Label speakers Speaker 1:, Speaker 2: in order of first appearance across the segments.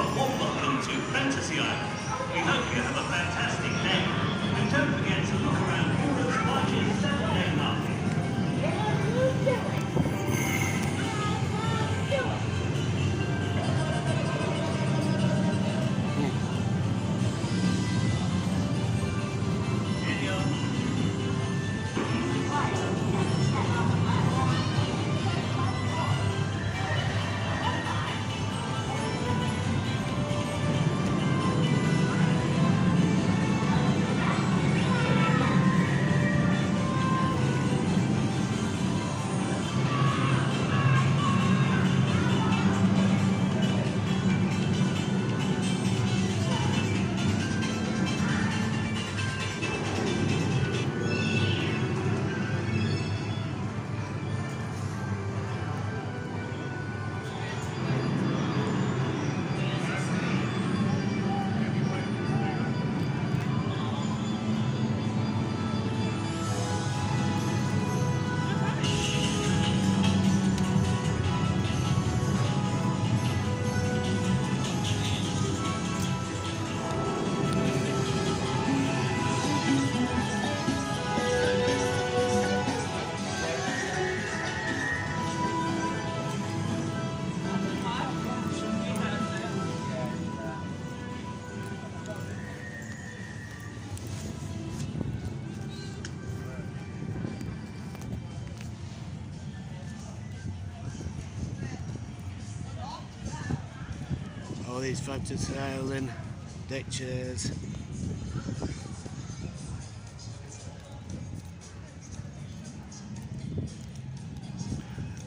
Speaker 1: wish you a warm welcome to Fantasy Island.
Speaker 2: All these island deck chairs.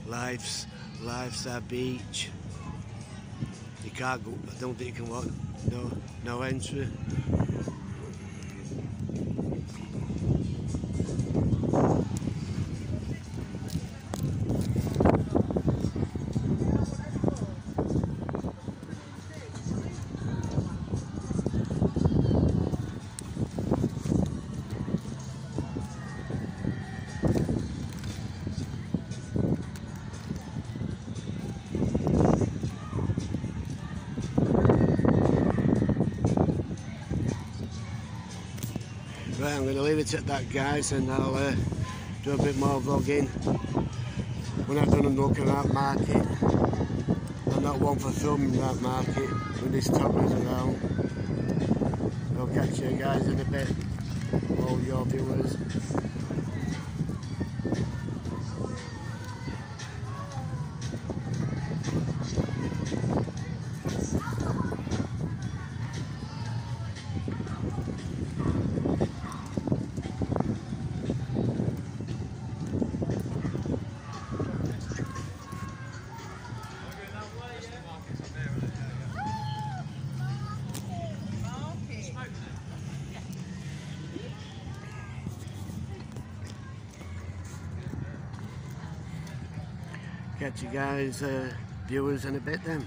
Speaker 2: Life's life's a beach. You can't go. I don't think you can walk. No, no entry. Right, I'm going to leave it at that, guys, and I'll uh, do a bit more vlogging when I've done a look at that market. I'm not one for filming that market when this toddler's around. I'll catch you guys in a bit, all your viewers. Catch you guys, uh, viewers, in a bit then.